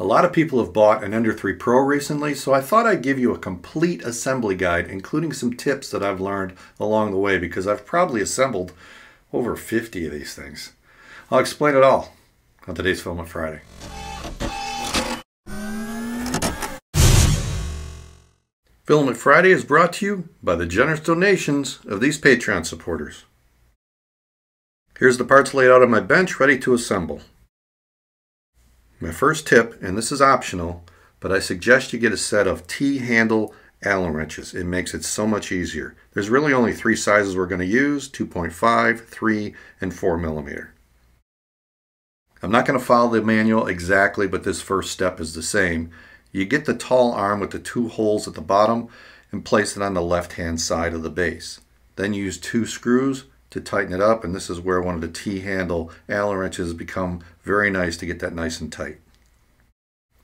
A lot of people have bought an Ender 3 Pro recently, so I thought I'd give you a complete assembly guide, including some tips that I've learned along the way, because I've probably assembled over 50 of these things. I'll explain it all on today's Film Filament Friday. Filament Friday is brought to you by the generous donations of these Patreon supporters. Here's the parts laid out on my bench ready to assemble. My first tip, and this is optional, but I suggest you get a set of T-handle Allen wrenches. It makes it so much easier. There's really only three sizes we're going to use, 2.5, 3, and 4 millimeter. I'm not going to follow the manual exactly, but this first step is the same. You get the tall arm with the two holes at the bottom and place it on the left-hand side of the base. Then use two screws to tighten it up and this is where one of the T-handle Allen wrenches become very nice to get that nice and tight.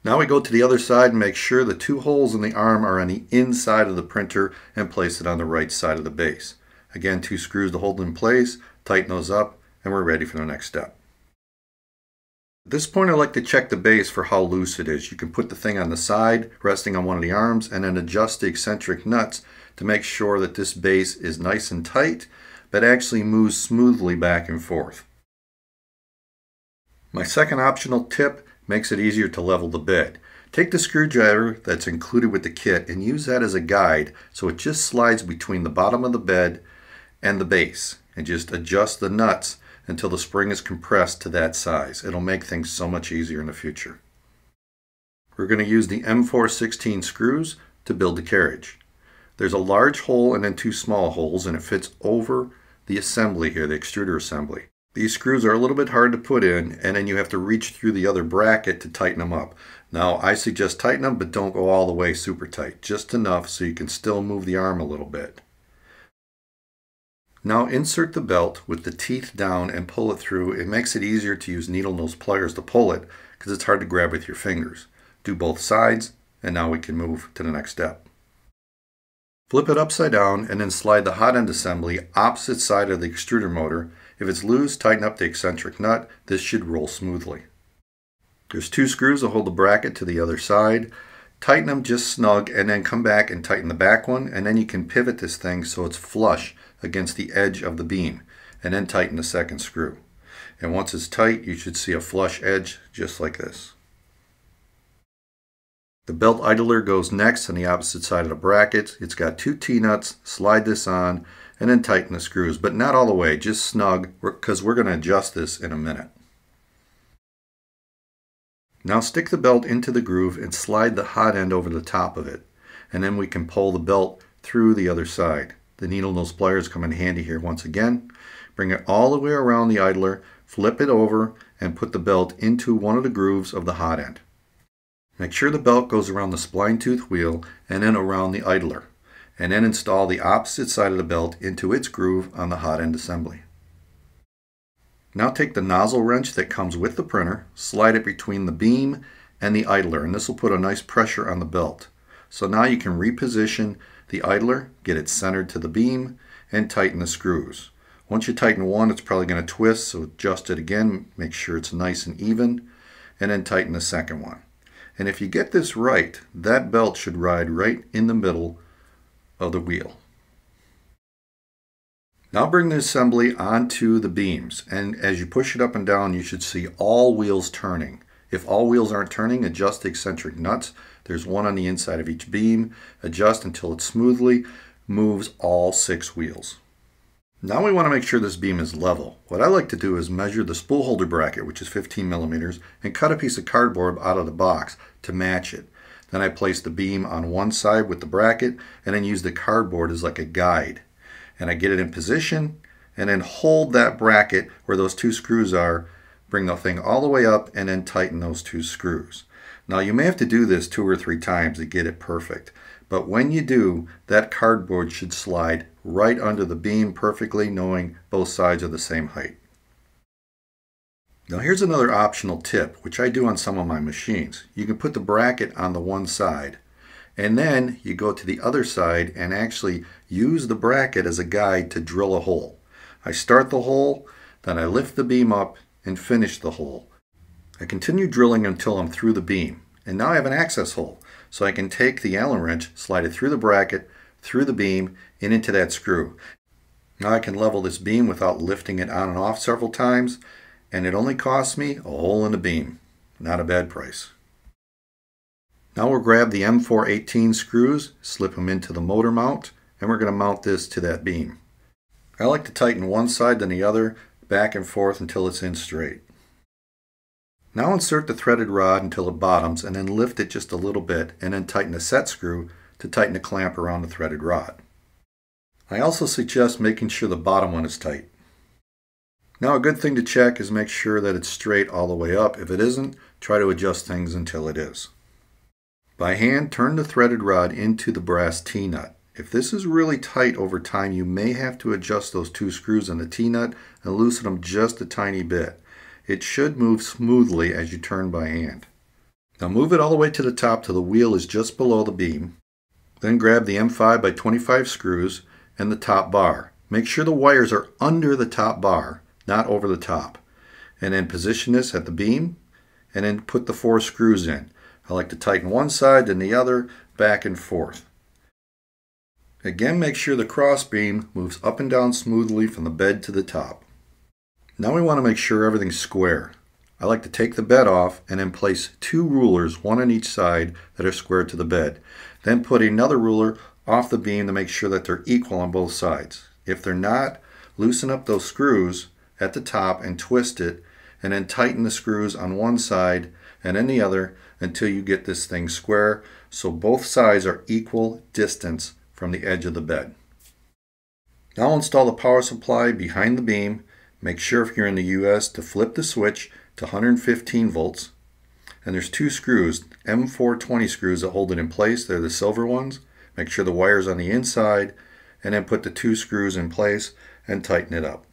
Now we go to the other side and make sure the two holes in the arm are on the inside of the printer and place it on the right side of the base. Again, two screws to hold in place, tighten those up, and we're ready for the next step. At this point I like to check the base for how loose it is. You can put the thing on the side, resting on one of the arms, and then adjust the eccentric nuts to make sure that this base is nice and tight that actually moves smoothly back and forth. My second optional tip makes it easier to level the bed. Take the screwdriver that's included with the kit and use that as a guide so it just slides between the bottom of the bed and the base and just adjust the nuts until the spring is compressed to that size. It'll make things so much easier in the future. We're going to use the M416 screws to build the carriage. There's a large hole and then two small holes and it fits over the assembly here, the extruder assembly. These screws are a little bit hard to put in and then you have to reach through the other bracket to tighten them up. Now I suggest tighten them but don't go all the way super tight, just enough so you can still move the arm a little bit. Now insert the belt with the teeth down and pull it through. It makes it easier to use needle nose pliers to pull it because it's hard to grab with your fingers. Do both sides and now we can move to the next step. Flip it upside down and then slide the hot end assembly opposite side of the extruder motor. If it's loose, tighten up the eccentric nut. This should roll smoothly. There's two screws that hold the bracket to the other side. Tighten them just snug and then come back and tighten the back one and then you can pivot this thing so it's flush against the edge of the beam and then tighten the second screw. And once it's tight, you should see a flush edge just like this. The belt idler goes next on the opposite side of the bracket. It's got two T-nuts. Slide this on and then tighten the screws, but not all the way, just snug because we're going to adjust this in a minute. Now stick the belt into the groove and slide the hot end over the top of it. And then we can pull the belt through the other side. The needle nose pliers come in handy here once again. Bring it all the way around the idler, flip it over, and put the belt into one of the grooves of the hot end. Make sure the belt goes around the spline tooth wheel and then around the idler, and then install the opposite side of the belt into its groove on the hot end assembly. Now take the nozzle wrench that comes with the printer, slide it between the beam and the idler, and this will put a nice pressure on the belt. So now you can reposition the idler, get it centered to the beam, and tighten the screws. Once you tighten one, it's probably going to twist, so adjust it again, make sure it's nice and even, and then tighten the second one. And if you get this right, that belt should ride right in the middle of the wheel. Now bring the assembly onto the beams and as you push it up and down you should see all wheels turning. If all wheels aren't turning, adjust the eccentric nuts. There's one on the inside of each beam. Adjust until it smoothly moves all six wheels. Now we want to make sure this beam is level. What I like to do is measure the spool holder bracket, which is 15 millimeters, and cut a piece of cardboard out of the box to match it. Then I place the beam on one side with the bracket and then use the cardboard as like a guide. And I get it in position and then hold that bracket where those two screws are, bring the thing all the way up and then tighten those two screws. Now you may have to do this two or three times to get it perfect. But when you do, that cardboard should slide right under the beam perfectly, knowing both sides are the same height. Now here's another optional tip, which I do on some of my machines. You can put the bracket on the one side, and then you go to the other side and actually use the bracket as a guide to drill a hole. I start the hole, then I lift the beam up and finish the hole. I continue drilling until I'm through the beam. And now I have an access hole, so I can take the Allen wrench, slide it through the bracket, through the beam, and into that screw. Now I can level this beam without lifting it on and off several times, and it only costs me a hole in the beam. Not a bad price. Now we'll grab the M418 screws, slip them into the motor mount, and we're going to mount this to that beam. I like to tighten one side then the other, back and forth until it's in straight. Now insert the threaded rod until it bottoms and then lift it just a little bit and then tighten the set screw to tighten the clamp around the threaded rod. I also suggest making sure the bottom one is tight. Now a good thing to check is make sure that it's straight all the way up. If it isn't, try to adjust things until it is. By hand, turn the threaded rod into the brass T-nut. If this is really tight over time, you may have to adjust those two screws in the T-nut and loosen them just a tiny bit. It should move smoothly as you turn by hand. Now move it all the way to the top till the wheel is just below the beam. Then grab the M5 by 25 screws and the top bar. Make sure the wires are under the top bar, not over the top. And then position this at the beam and then put the four screws in. I like to tighten one side then the other, back and forth. Again, make sure the cross beam moves up and down smoothly from the bed to the top. Now we want to make sure everything's square. I like to take the bed off and then place two rulers, one on each side, that are square to the bed. Then put another ruler off the beam to make sure that they're equal on both sides. If they're not, loosen up those screws at the top and twist it, and then tighten the screws on one side and then the other until you get this thing square so both sides are equal distance from the edge of the bed. Now install the power supply behind the beam. Make sure if you're in the US to flip the switch to 115 volts. And there's two screws, M420 screws that hold it in place. They're the silver ones. Make sure the wire's on the inside and then put the two screws in place and tighten it up.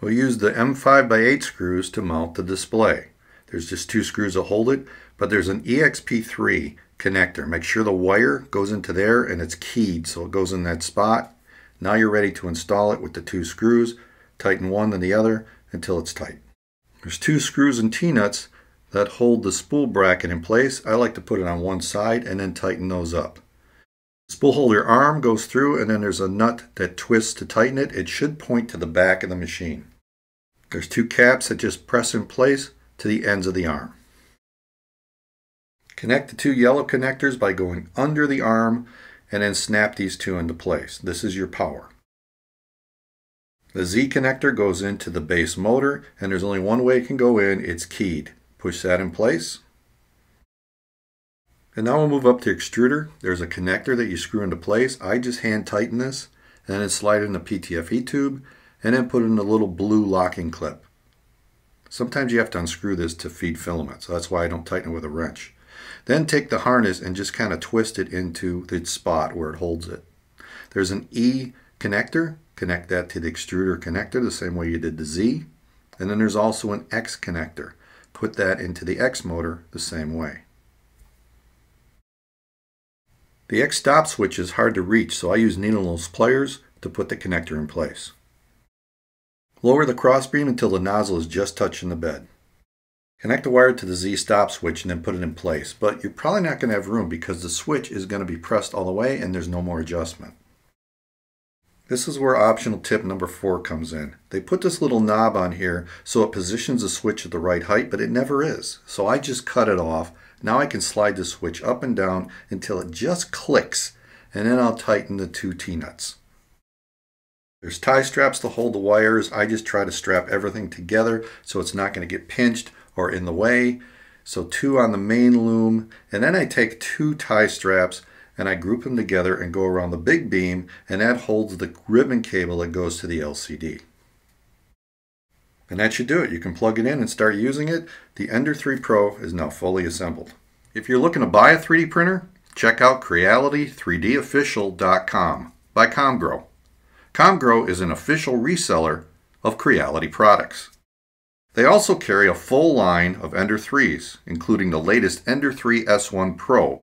We'll use the M5 by 8 screws to mount the display. There's just two screws to hold it, but there's an EXP3 connector. Make sure the wire goes into there and it's keyed so it goes in that spot. Now you're ready to install it with the two screws. Tighten one then the other until it's tight. There's two screws and T-nuts that hold the spool bracket in place. I like to put it on one side and then tighten those up. Spool holder arm goes through and then there's a nut that twists to tighten it. It should point to the back of the machine. There's two caps that just press in place to the ends of the arm. Connect the two yellow connectors by going under the arm and then snap these two into place. This is your power. The Z connector goes into the base motor and there's only one way it can go in, it's keyed. Push that in place. And now we'll move up to extruder. There's a connector that you screw into place. I just hand tighten this and then slide in the PTFE tube and then put in a little blue locking clip. Sometimes you have to unscrew this to feed filament, so that's why I don't tighten it with a wrench. Then take the harness and just kind of twist it into the spot where it holds it. There's an E connector, connect that to the extruder connector the same way you did the Z. And then there's also an X connector. Put that into the X motor the same way. The X stop switch is hard to reach, so I use needle nose pliers to put the connector in place. Lower the crossbeam until the nozzle is just touching the bed. Connect the wire to the Z stop switch and then put it in place, but you're probably not going to have room because the switch is going to be pressed all the way and there's no more adjustment. This is where optional tip number four comes in. They put this little knob on here so it positions the switch at the right height, but it never is. So I just cut it off. Now I can slide the switch up and down until it just clicks, and then I'll tighten the two T-nuts. There's tie straps to hold the wires. I just try to strap everything together so it's not going to get pinched or in the way. So two on the main loom, and then I take two tie straps and I group them together and go around the big beam, and that holds the ribbon cable that goes to the LCD. And that should do it. You can plug it in and start using it. The Ender 3 Pro is now fully assembled. If you're looking to buy a 3D printer, check out Creality3Dofficial.com by ComGrow. ComGrow is an official reseller of Creality products. They also carry a full line of Ender 3s, including the latest Ender 3 S1 Pro,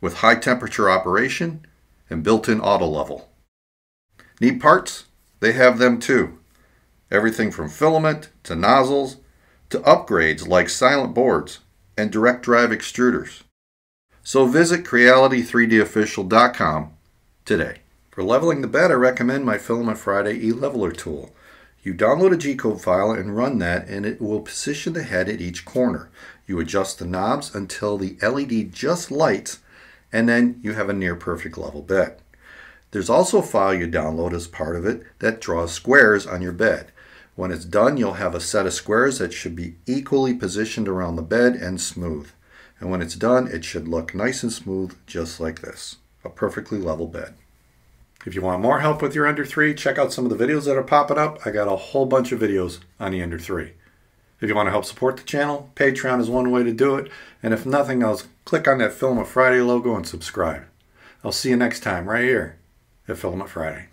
with high temperature operation and built-in auto level. Need parts? They have them too. Everything from filament to nozzles to upgrades like silent boards and direct drive extruders. So visit Creality3dofficial.com today. For leveling the bed, I recommend my Filament Friday e-leveler tool. You download a G-code file and run that and it will position the head at each corner. You adjust the knobs until the LED just lights and then you have a near perfect level bed. There's also a file you download as part of it that draws squares on your bed. When it's done, you'll have a set of squares that should be equally positioned around the bed and smooth. And when it's done, it should look nice and smooth just like this. A perfectly level bed. If you want more help with your Ender 3, check out some of the videos that are popping up. I got a whole bunch of videos on the Ender 3. If you want to help support the channel, Patreon is one way to do it. And if nothing else, click on that Filament Friday logo and subscribe. I'll see you next time right here at Filament Friday.